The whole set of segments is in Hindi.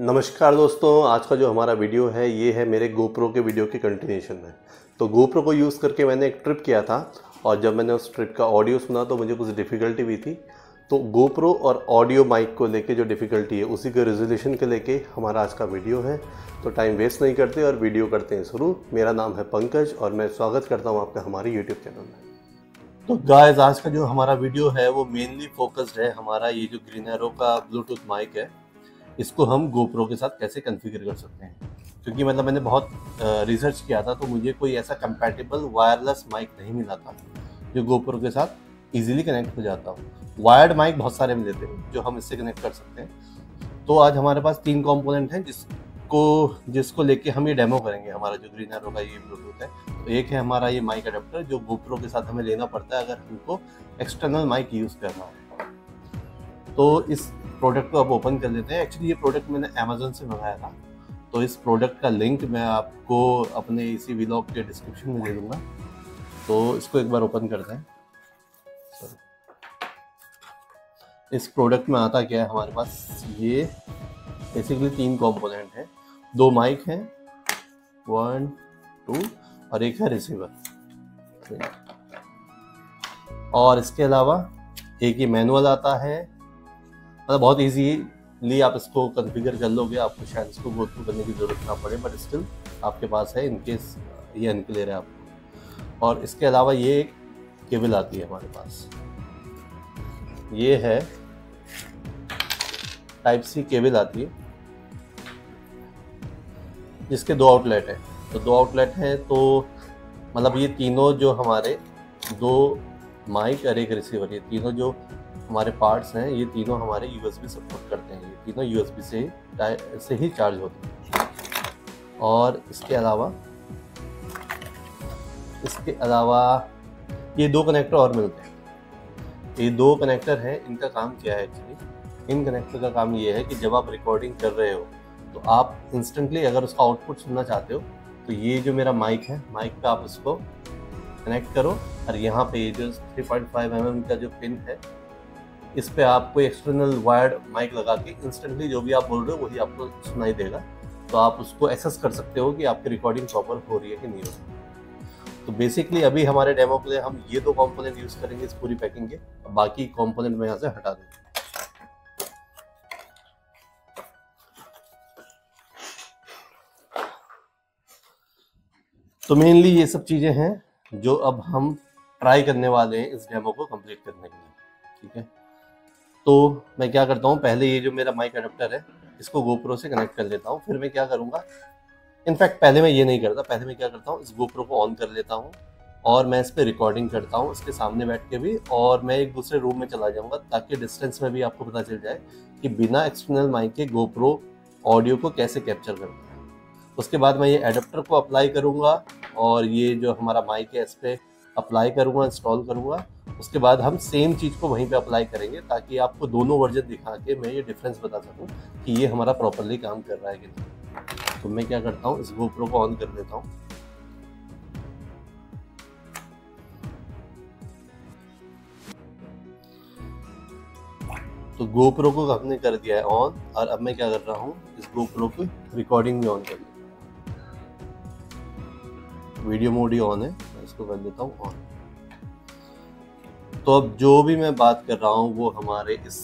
नमस्कार दोस्तों, आज का जो हमारा वीडियो है, ये है मेरे गोप्रो के वीडियो के कंटिन्यूशन में। तो गोप्रो को यूज़ करके मैंने एक ट्रिप किया था, और जब मैंने उस ट्रिप का ऑडियो सुना तो मुझे कुछ डिफ़िकल्टी भी थी। तो गोप्रो और ऑडियो माइक को लेके जो डिफ़िकल्टी है, उसी के रेजोल्यूशन के लेके हमारा आज का वीडियो है। तो टाइम वेस्ट नहीं करते और वीडियो करते हैं शुरू। मेरा नाम है पंकज, और मैं स्वागत करता हूँ आपका हमारे यूट्यूब चैनल में। तो गाइस आज का जो हमारा वीडियो है, वो मेनली फोकस्ड है। हमारा ये जो ग्रीन एरो का ब्लूटूथ माइक है इसको हम गोप्रो के साथ कैसे कन्फिगर कर सकते हैं? क्योंकि मतलब मैंने बहुत रिसर्च किया था तो मुझे कोई ऐसा कंपैटिबल वायरलेस माइक नहीं मिला था, जो गोप्रो के साथ इजीली कनेक्ट हो जाता हो। वायर्ड माइक बहुत सारे मिले थे जो हम इससे कनेक्ट कर सकते हैं। तो आज हमारे पास तीन कॉम्पोनेंट हैं, जिसको जिसको लेके हम ये डेमो करेंगे। हमारा जो ग्रीन एरो का ये ब्लूटूथ है तो एक है हमारा ये माइक अडेप्टर जो गोप्रो के साथ हमें लेना पड़ता है, अगर हमको एक्सटर्नल माइक यूज़ करना है। तो इस प्रोडक्ट को अब ओपन कर लेते हैं। एक्चुअली ये प्रोडक्ट मैंने अमेजोन से मंगाया था। तो इस प्रोडक्ट का लिंक मैं आपको अपने इसी व्लॉग के डिस्क्रिप्शन में दे दूँगा। तो इसको एक बार ओपन करते हैं। इस प्रोडक्ट में आता क्या है हमारे पास? ये बेसिकली तीन कंपोनेंट हैं। दो माइक हैं। वन टू और एक है रिसीवर और इसके अलावा एक ही मैनुअल आता है। मतलब बहुत इजीली आप इसको कॉन्फ़िगर कर लोगे, आपको शायद इसको गो थ्रू करने की ज़रूरत ना पड़े बट स्टिल आपके पास है इनकेस ये अनक्लियर है आपको। और इसके अलावा ये एक केबल आती है हमारे पास। ये है टाइप सी केबल आती है, जिसके दो आउटलेट है। तो दो आउटलेट हैं तो मतलब ये तीनों जो हमारे दो माइक और एक रिसीवर ये तीनों जो हमारे पार्ट्स हैं, ये तीनों हमारे यूएसबी सपोर्ट करते हैं। ये तीनों यूएसबी से से ही चार्ज होते हैं। और इसके अलावा इसके अलावा ये दो कनेक्टर और मिलते हैं। ये दो कनेक्टर हैं, इनका काम क्या है एक्चुअली इन कनेक्टर का काम ये है कि जब आप रिकॉर्डिंग कर रहे हो तो आप इंस्टेंटली अगर उसका आउटपुट सुनना चाहते हो तो ये जो मेरा माइक है माइक पे आप इसको कनेक्ट करो। और यहाँ पे ये जो 3.5 पॉइंट mm का जो पिन है इस पर आप कोई एक्सटर्नल वायर्ड माइक लगा के इंस्टेंटली जो भी आप बोल रहे हो वही आपको सुनाई देगा। तो आप उसको एक्सेस कर सकते हो कि आपकी रिकॉर्डिंग प्रॉपर हो रही है कि नहीं हो रही तो बेसिकली अभी हमारे डेमो के लिए हम ये दो कंपोनेंट यूज़ करेंगे इस पूरी पैकिंग के। बाकी कंपोनेंट मैं यहाँ से हटा दूँगा तो मेनली ये सब चीज़ें हैं जो अब हम ट्राई करने वाले हैं इस डेमो को कंप्लीट करने के लिए। ठीक है? तो मैं क्या करता हूँ, पहले ये जो मेरा माइक अडेप्टर है, इसको गोप्रो से कनेक्ट कर लेता हूँ, फिर मैं क्या करूँगा इनफैक्ट पहले मैं ये नहीं करता, पहले मैं क्या करता हूँ, इस गोप्रो को ऑन कर लेता हूँ और मैं इस पर रिकॉर्डिंग करता हूँ, इसके सामने बैठ के भी और मैं एक दूसरे रूम में चला जाऊँगा, ताकि डिस्टेंस में भी आपको पता चल जाए कि बिना एक्सटर्नल माइक के गोप्रो ऑडियो को कैसे कैप्चर करता है। उसके बाद मैं ये एडेप्टर को अप्लाई करूँगा और ये जो हमारा माइक है, इस पर अप्लाई करूँगा इंस्टॉल करूँगा उसके बाद हम सेम चीज़ को वहीं पे अप्लाई करेंगे ताकि आपको दोनों वर्जन दिखा के मैं ये डिफरेंस बता सकूँ कि ये हमारा प्रॉपरली काम कर रहा है कि नहीं। तो मैं क्या करता हूँ, इस गोप्रो को ऑन कर देता हूँ। तो गोप्रो को हमने कर दिया है ऑन और अब मैं क्या कर रहा हूँ, इस गोप्रो को रिकॉर्डिंग में ऑन कर वीडियो मोड ही ऑन है, मैं इसको कर देता हूँ ऑन तो अब जो भी मैं बात कर रहा हूँ, वो हमारे इस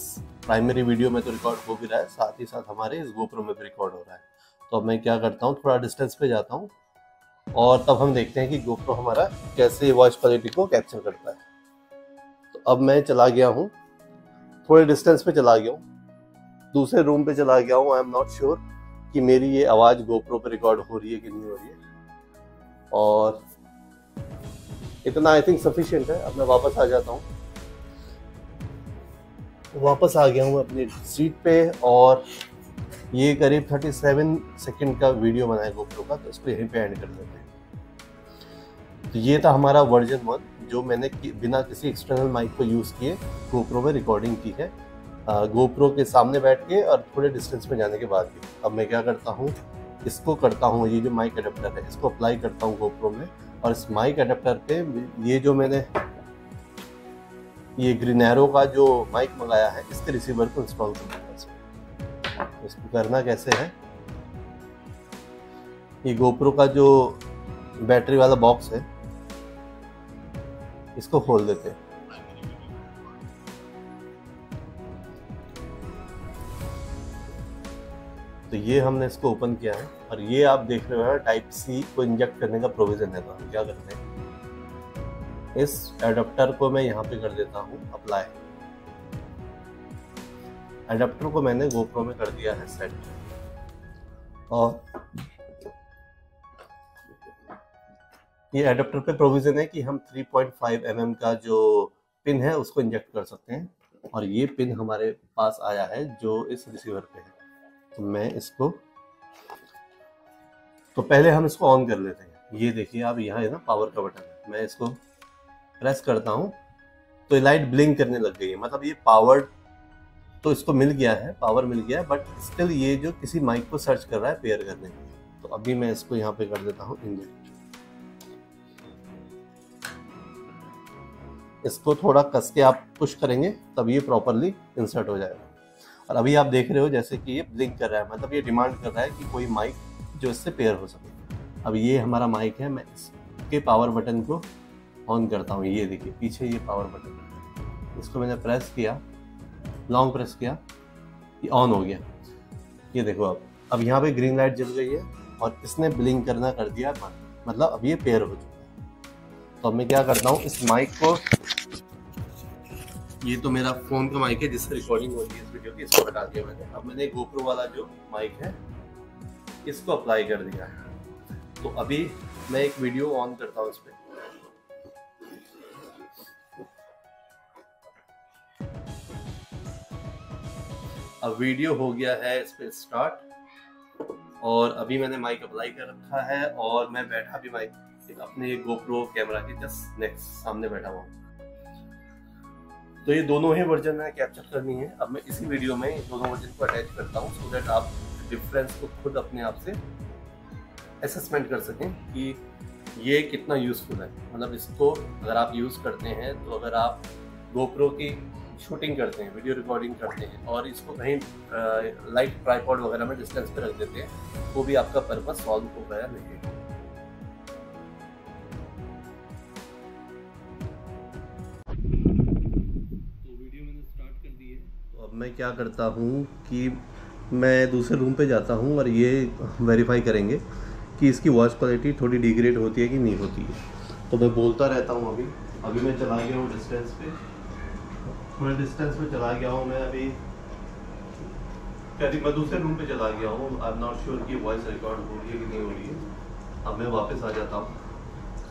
प्राइमरी वीडियो में तो रिकॉर्ड हो भी रहा है, साथ ही साथ हमारे इस गोप्रो में भी रिकॉर्ड हो रहा है। तो अब मैं क्या करता हूँ, थोड़ा डिस्टेंस पे जाता हूँ और तब हम देखते हैं कि गोप्रो हमारा कैसे वॉइस क्वालिटी को कैप्चर करता है। तो अब मैं चला गया हूँ, थोड़े डिस्टेंस पे चला गया हूँ, दूसरे रूम पे चला गया हूँ आई एम नॉट श्योर कि मेरी ये आवाज़ गोप्रो पे रिकॉर्ड हो रही है कि नहीं हो रही है। और इतना आई थिंक सफिशियंट है। अब मैं वापस आ जाता हूँ। वापस आ गया हूँ अपनी सीट पे और ये करीब 37 सेकंड का वीडियो बनाया गोप्रो का तो इसको यहीं पे एंड कर देते हैं। तो ये था हमारा वर्जन वन जो मैंने कि, बिना किसी एक्सटर्नल माइक को यूज़ किए गोप्रो में रिकॉर्डिंग की है। गोप्रो के सामने बैठ के और थोड़े डिस्टेंस में जाने के बाद भी। अब मैं क्या करता हूँ इसको करता हूँ ये जो माइक अडेप्टर है इसको अप्लाई करता हूँ गोप्रो में। और इस माइक अडेप्टर पे ये जो मैंने ये ग्रीनैरो का जो माइक मंगाया है, इसके रिसीवर को इंस्टॉल कर दूँगा इसको करना कैसे है? ये गोप्रो का जो बैटरी वाला बॉक्स है, इसको खोल देते हैं। तो ये हमने इसको ओपन किया है और ये आप देख रहे हो टाइप सी को इंजेक्ट करने का प्रोविज़न है तो हम क्या करते हैं? इस एडाप्टर को मैं यहाँ पे कर देता हूँ अप्लाई एडाप्टर को मैंने गोप्रो में कर दिया है सेट और ये एडाप्टर पे प्रोविज़न है कि हम 3.5 पॉइंट mm का जो पिन है, उसको इंजेक्ट कर सकते हैं. और ये पिन हमारे पास आया है, जो इस रिसीवर पे है. मैं इसको तो पहले हम इसको ऑन कर लेते हैं। ये देखिए आप यहाँ है ना पावर का बटन है। मैं इसको प्रेस करता हूँ तो लाइट ब्लिंक करने लग गई है। मतलब ये पावर तो इसको मिल गया है पावर मिल गया है बट स्टिल ये जो किसी माइक को सर्च कर रहा है पेयर करने तो अभी मैं इसको यहाँ पे कर देता हूँ इंजेक्ट इसको थोड़ा कस के आप पुश करेंगे, तब ये प्रॉपरली इंसर्ट हो जाएगा। और अभी आप देख रहे हो जैसे कि ये ब्लिंक कर रहा है मतलब ये डिमांड कर रहा है कि कोई माइक जो इससे पेयर हो सके। अब ये हमारा माइक है, मैं इसके पावर बटन को ऑन करता हूँ। ये देखिए, पीछे ये पावर बटन इसको मैंने प्रेस किया लॉन्ग प्रेस किया, ये ऑन हो गया। ये देखो अब अब यहाँ पे ग्रीन लाइट जल गई है और इसने ब्लिंक करना कर दिया मतलब अब ये पेयर हो चुका है। तो अब मैं क्या करता हूँ, इस माइक को ये तो मेरा फ़ोन का माइक है, जिससे रिकॉर्डिंग हो रही है इस वीडियो की, इसको हटा दिया मैंने। अब मैंने गोप्रो वाला जो माइक है, इसको अप्लाई कर दिया है। तो अभी मैं एक वीडियो ऑन करता हूँ इस पर अब वीडियो हो गया है इस पर स्टार्ट और अभी मैंने माइक अप्लाई कर रखा है, और मैं बैठा भी माइक अपने गोप्रो कैमरा के जस्ट नेक्स्ट सामने बैठा हुआ तो ये दोनों ही वर्जन में कैप्चर करनी है। अब मैं इसी वीडियो में दोनों वर्जन को अटैच करता हूँ सो दैट आप डिफरेंस को खुद अपने आप से असेसमेंट कर सकें कि ये कितना यूज़फुल है। मतलब इसको अगर आप यूज़ करते हैं तो अगर आप गोप्रो की शूटिंग करते हैं वीडियो रिकॉर्डिंग करते हैं, और इसको कहीं लाइट ट्राईपॉड वगैरह में डिस्टेंस पे रख देते हैं, वो भी आपका पर्पज सॉल्व हो गया नहीं। तो मैं क्या करता हूँ कि मैं दूसरे रूम पे जाता हूँ और ये वेरीफाई करेंगे कि इसकी वॉइस क्वालिटी थोड़ी डिग्रेड होती है कि नहीं होती है। तो मैं बोलता रहता हूँ अभी अभी मैं चला गया हूँ डिस्टेंस पे। थोड़े डिस्टेंस पे चला गया हूँ मैं अभी। करीब मैं दूसरे रूम पे चला गया हूँ। आई एम नॉट श्योर कि वॉइस रिकॉर्ड हो रही है कि नहीं हो रही है। अब मैं वापस आ जाता हूँ।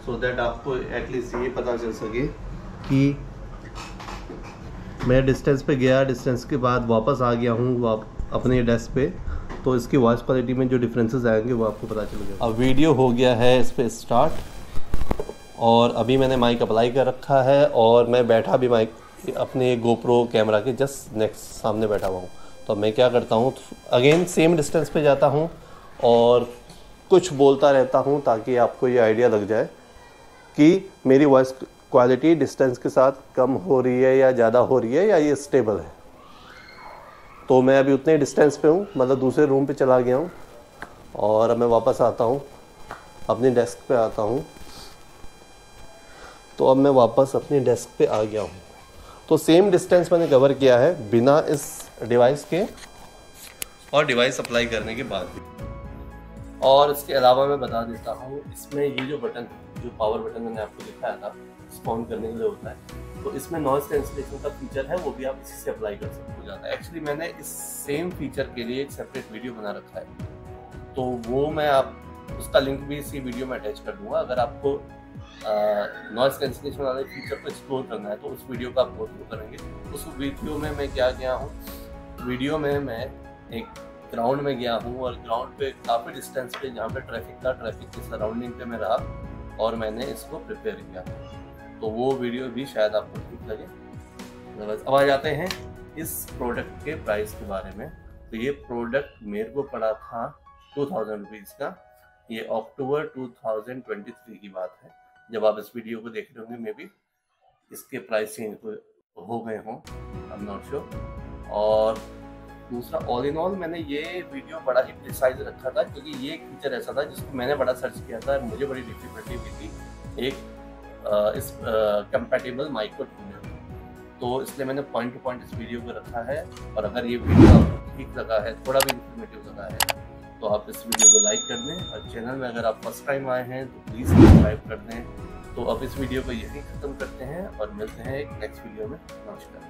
सो so दैट आपको एटलीस्ट ये पता चल सके कि मैं डिस्टेंस पे गया डिस्टेंस के बाद वापस आ गया हूँ अपने डेस्क पे। तो इसकी वॉइस क्वालिटी में जो डिफरेंसेस आएँगे, वो आपको पता चलेगा अब वीडियो हो गया है इस पर स्टार्ट और अभी मैंने माइक अप्लाई कर रखा है और मैं बैठा भी माइक अपने गोप्रो कैमरा के जस्ट नेक्स्ट सामने बैठा हुआ हूँ। तो मैं क्या करता हूँ अगेन सेम डिस्टेंस पे जाता हूँ और कुछ बोलता रहता हूँ ताकि आपको ये आइडिया लग जाए कि मेरी वॉइस क्वालिटी डिस्टेंस के साथ कम हो रही है या ज़्यादा हो रही है या ये स्टेबल है? तो मैं अभी उतने डिस्टेंस पे हूँ मतलब दूसरे रूम पे चला गया हूँ और अब मैं वापस आता हूँ, अपने डेस्क पे आता हूँ। तो अब मैं वापस अपने डेस्क पे आ गया हूँ। तो सेम डिस्टेंस मैंने कवर किया है बिना इस डिवाइस के और डिवाइस अप्लाई करने के बाद भी। और इसके अलावा मैं बता देता हूँ, इसमें ये जो बटन जो पावर बटन मैंने आपको दिखाया था ऑन करने के लिए होता है। तो इसमें नॉइस कैंसिलेशन का फीचर है, वो भी आप इसी से अप्लाई कर सकते हो है एक्चुअली मैंने इस सेम फीचर के लिए एक सेपरेट वीडियो बना रखा है। तो वो मैं आप, उसका लिंक भी इसी वीडियो में अटैच कर दूँगा। अगर आपको नॉइस कैंसिलेशन वाले फीचर को एक्सप्लोर करना है तो उस वीडियो का आप गो करेंगे। उस वीडियो में मैं क्या गया हूँ? वीडियो में मैं एक ग्राउंड में गया हूँ और ग्राउंड पे काफ़ी डिस्टेंस पे जहाँ पे ट्रैफ़िक था ट्रैफ़िक के सराउंडिंग पे मैं रहा और मैंने इसको प्रिपेयर किया। तो वो वीडियो भी शायद आपको ठीक लगे। अब आ जाते हैं इस प्रोडक्ट के प्राइस के बारे में। तो ये प्रोडक्ट मेरे को पड़ा था टू थाउज़ेंड रुपीज़ का। ये अक्टूबर 2023 की बात है। जब आप इस वीडियो को देख रहे होंगे मे बी इसके प्राइस चेंज हो गए हों आई एम नॉट श्योर और दूसरा ऑल इन ऑल मैंने ये वीडियो बड़ा ही प्रिसाइज रखा था, क्योंकि ये एक फीचर ऐसा था जिसको मैंने बड़ा सर्च किया था। मुझे बड़ी डिफिकल्टी हुई थी। एक इस कंपेटेबल माइक्रो ट्यूनर तो इसलिए मैंने पॉइंट टू पॉइंट इस वीडियो को रखा है और अगर ये वीडियो आपको ठीक लगा है, थोड़ा भी इन्फॉर्मेटिव लगा है तो आप इस वीडियो को लाइक कर दें और चैनल में अगर आप फ़र्स्ट टाइम आए हैं तो प्लीज़ सब्सक्राइब कर दें। तो अब इस वीडियो को यही ख़त्म करते हैं और मिलते हैं एक नेक्स्ट वीडियो में। नमस्कार।